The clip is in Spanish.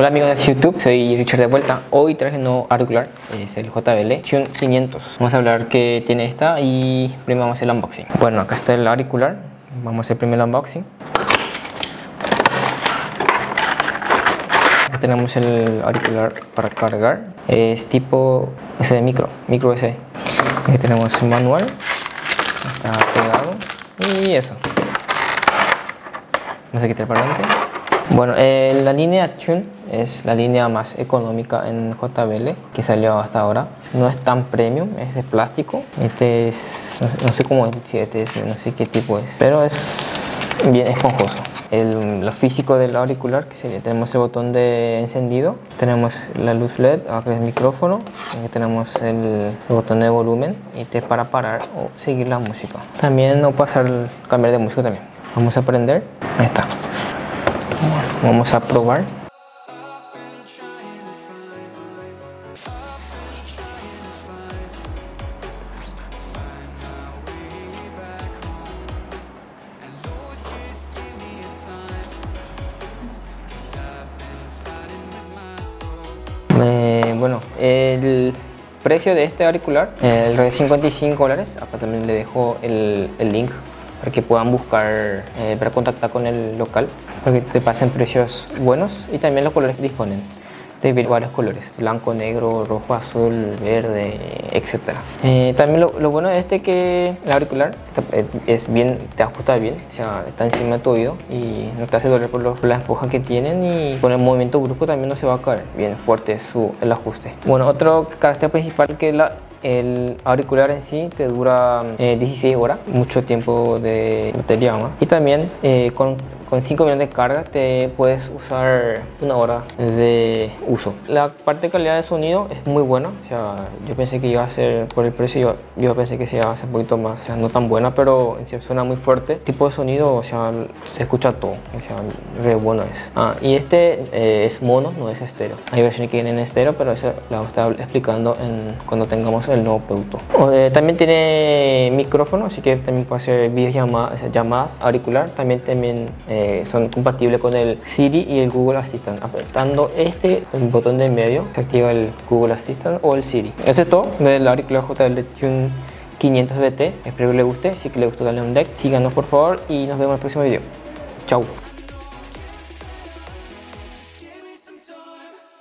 Hola amigos de YouTube, soy Richard de vuelta. Hoy traje un nuevo auricular, es el JBL Tune 500. Vamos a hablar que tiene esta y primero vamos a hacer el unboxing. Bueno, acá está el auricular. Vamos a hacer primero el unboxing. Acá tenemos el auricular para cargar. Es tipo SD micro, micro SD. Aquí tenemos el manual. Está pegado. Y eso. Vamos a quitar para adelante. Bueno, eh, la línea Tune es la línea más económica en JBL que salió hasta ahora. No es tan premium, es de plástico. Este es, no, sé cómo es, este no sé qué tipo es, pero es bien esponjoso. El, lo físico del auricular, que sería, tenemos el botón de encendido, tenemos la luz LED, acá el micrófono, aquí tenemos el, botón de volumen y te para parar o seguir la música. También no pasar cambiar de música también. Vamos a prender, ahí está. Vamos a probar. Bueno, el precio de este auricular, el de 55 dólares, acá también le dejo el link para que puedan buscar, eh, para contactar con el local, para que te pasen precios buenos y también los colores que disponen de varios colores, blanco, negro, rojo, azul, verde, etc. Eh, también lo, bueno de este que el auricular eh, es bien, te ajusta bien, o sea, está encima de tu oído y no te hace doler por, los, la esponja que tienen y con el movimiento brusco también no se va a caer bien fuerte su, el ajuste. Bueno, otro carácter principal que la el auricular en sí te dura 16 eh, horas, mucho tiempo de batería y también eh, con con 5 minutos de carga te puedes usar una hora de uso. La parte de calidad de sonido es muy buena, o sea, yo pensé que iba a ser, por el precio, yo, yo pensé que se iba a ser un poquito más, o sea, no tan buena, pero en sí suena muy fuerte. tipo de sonido, o sea, se escucha todo, o sea, re bueno es. Ah, y este eh, es mono, no es estéreo. Hay versiones que vienen en estéreo, pero eso la vamos a estar explicando en, cuando tengamos el nuevo producto. Eh, también tiene micrófono, así que también puede hacer videollamadas, llamadas auricular, también también eh, eh, son compatibles con el Siri y el Google Assistant. Apretando este el botón de en medio se activa el Google Assistant o el Siri. Eso es todo del auricular JBL Tune 500 BT. Espero que les guste. Si que les gustó, dale un like. Síganos por favor y nos vemos en el próximo video. Chao.